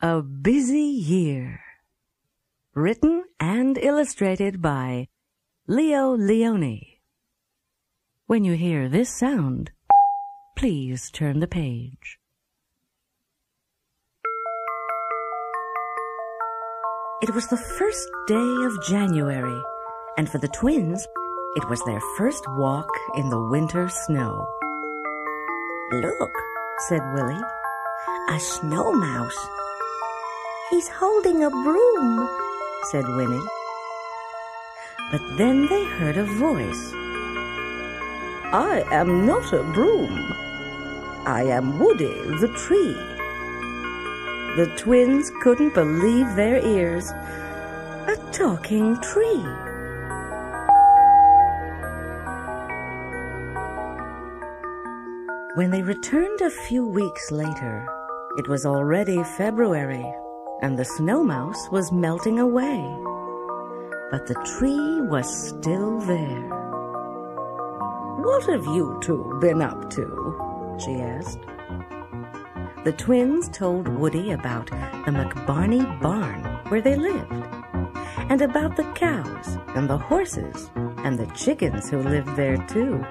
A Busy Year. Written and illustrated by Leo Lionni. When you hear this sound, please turn the page. It was the first day of January, and for the twins, it was their first walk in the winter snow. Look, said Willie, a snow mouse. He's holding a broom, said Winnie. But then they heard a voice. I am not a broom. I am Woody the tree. The twins couldn't believe their ears. A talking tree. When they returned a few weeks later, it was already February and the snow mouse was melting away. But the tree was still there. What have you two been up to? she asked. The twins told Woody about the McBarney barn where they lived, and about the cows and the horses and the chickens who lived there too.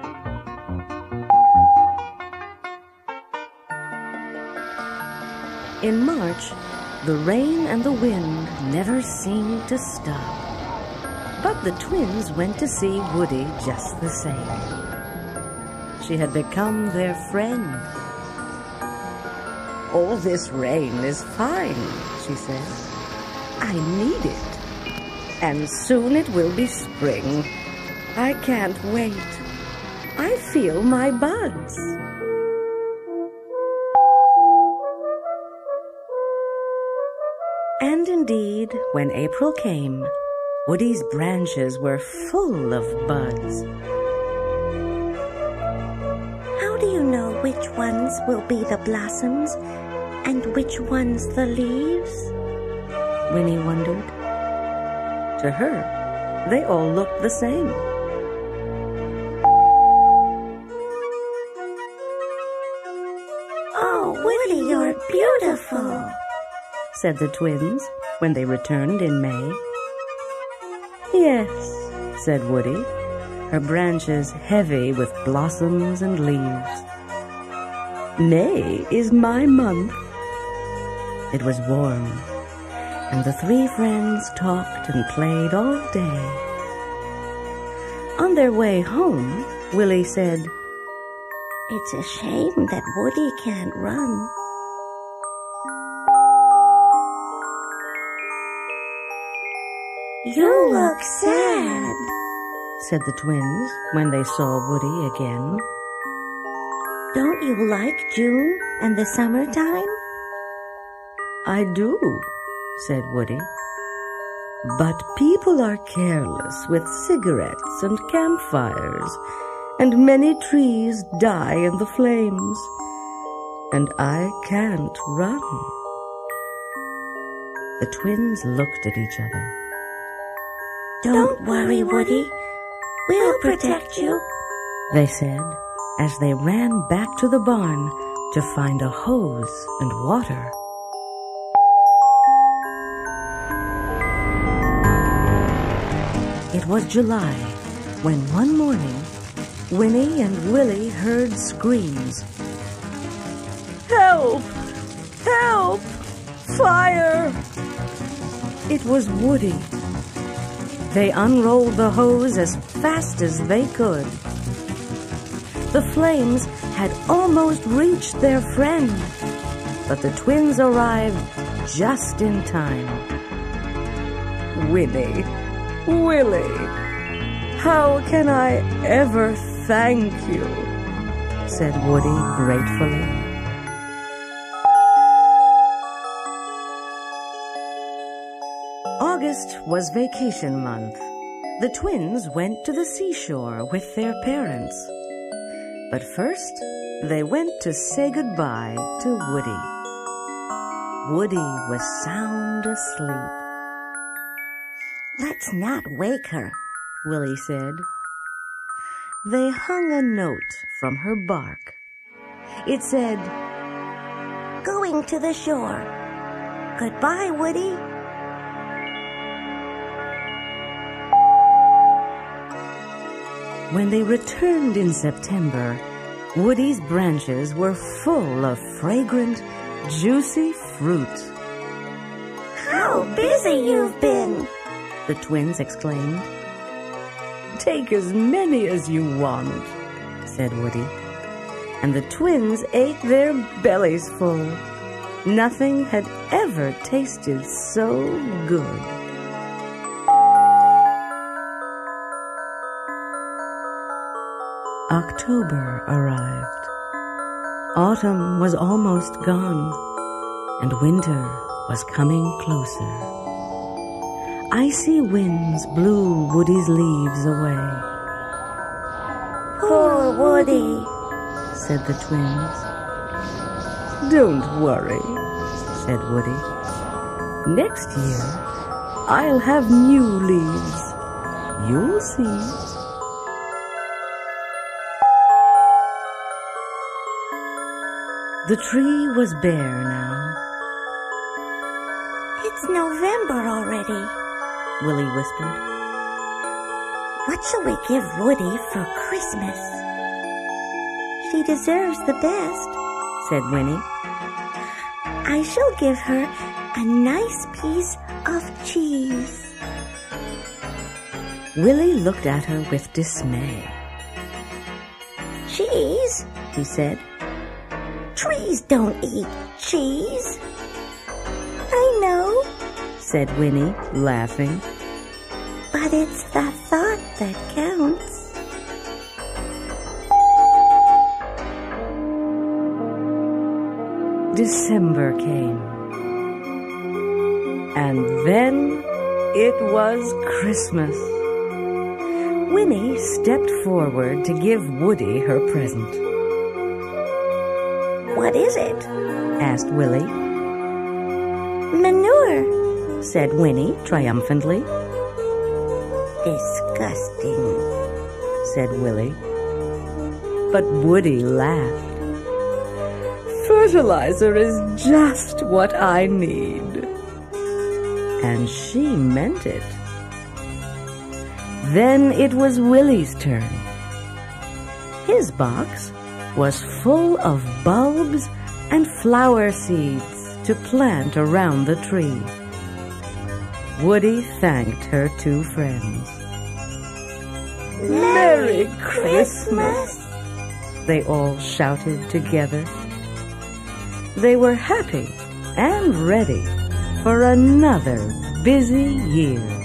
In March, the rain and the wind never seemed to stop. But the twins went to see Woody just the same. She had become their friend. All this rain is fine, she said. I need it. And soon it will be spring. I can't wait. I feel my buds. And indeed, when April came, Woody's branches were full of buds. How do you know which ones will be the blossoms and which ones the leaves? Winnie wondered. To her, they all looked the same. Said the twins when they returned in May. Yes, said Woody, her branches heavy with blossoms and leaves. May is my month. It was warm, and the three friends talked and played all day. On their way home, Willie said, It's a shame that Woody can't run. You look sad, said the twins when they saw Woody again. Don't you like June and the summertime? I do, said Woody. But people are careless with cigarettes and campfires, and many trees die in the flames, and I can't run. The twins looked at each other. Don't worry, Woody. We'll protect you, they said as they ran back to the barn to find a hose and water. It was July when one morning Winnie and Willie heard screams. Help! Help! Fire! It was Woody they unrolled the hose as fast as they could. The flames had almost reached their friend, but the twins arrived just in time. Winnie, Willie, how can I ever thank you? said Woody gratefully. August was vacation month. The twins went to the seashore with their parents. But first, they went to say goodbye to Woody. Woody was sound asleep. Let's not wake her, Willie said. They hung a note from her bark. It said, Going to the shore. Goodbye, Woody. When they returned in September, Woody's branches were full of fragrant, juicy fruit. How busy you've been! The twins exclaimed. Take as many as you want, said Woody. And the twins ate their bellies full. Nothing had ever tasted so good. October arrived. Autumn was almost gone, and winter was coming closer. Icy winds blew Woody's leaves away. Poor Woody, said the twins. Don't worry, said Woody. Next year, I'll have new leaves. You'll see. The tree was bare now. It's November already, Willie whispered. What shall we give Woody for Christmas? She deserves the best, said Winnie. I shall give her a nice piece of cheese. Willie looked at her with dismay. Cheese? he said. Trees don't eat cheese. I know, said Winnie, laughing. But it's the thought that counts. December came. And then it was Christmas. Winnie stepped forward to give Woody her present. What is it? asked Willie. Manure, said Winnie triumphantly. Disgusting, said Willie. But Woody laughed. Fertilizer is just what I need. And she meant it. Then it was Willie's turn. His box was full of bulbs and flower seeds to plant around the tree. Woody thanked her two friends. Merry Christmas! They all shouted together. They were happy and ready for another busy year.